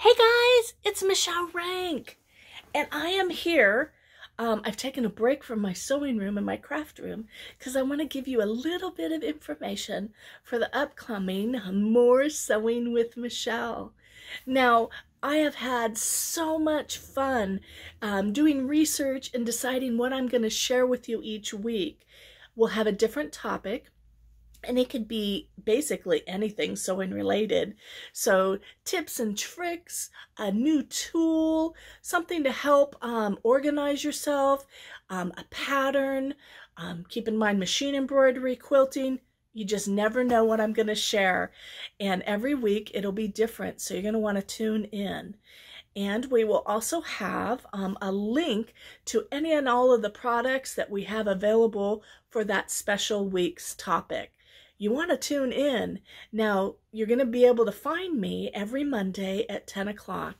Hey guys, it's Michele Rank, and I am here. Um, I've taken a break from my sewing room and my craft room because I want to give you a little bit of information for the upcoming Moore Sewing with Michele. Now, I have had so much fun um, doing research and deciding what I'm going to share with you each week. We'll have a different topic and it could be basically anything sewing related. So tips and tricks, a new tool, something to help um, organize yourself, um, a pattern. Um, keep in mind machine embroidery, quilting. You just never know what I'm going to share. And every week it'll be different. So you're going to want to tune in. And we will also have um, a link to any and all of the products that we have available for that special week's topic you want to tune in. Now, you're going to be able to find me every Monday at 10 o'clock,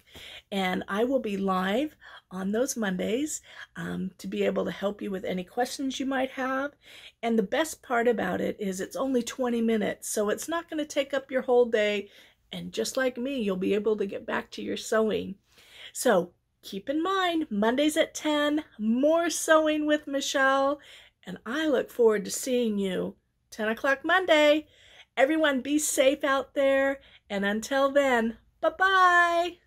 and I will be live on those Mondays um, to be able to help you with any questions you might have. And the best part about it is it's only 20 minutes, so it's not going to take up your whole day. And just like me, you'll be able to get back to your sewing. So keep in mind, Mondays at 10, Moore sewing with Michele. And I look forward to seeing you 10 o'clock Monday. Everyone be safe out there. And until then, bye-bye.